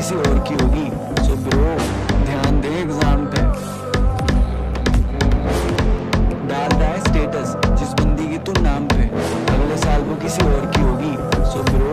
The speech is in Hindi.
किसी और की होगी। तो सो ब्रो ध्यान दे एग्ज़ाम पे। डाल रहा है स्टेटस जिस बंदी की तू नाम पे। अगले साल वो किसी और की होगी। तो सो ब्रो